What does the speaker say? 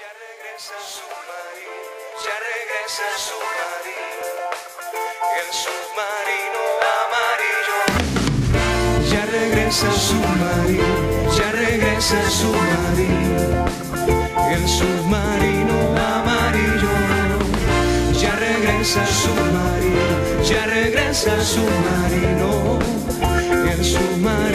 Ya regresa el submarino, ya regresa el submarino, el submarino amarillo. Ya regresa el submarino, ya regresa el submarino, el submarino amarillo. Ya regresa el submarino, ya regresa el submarino, el submarino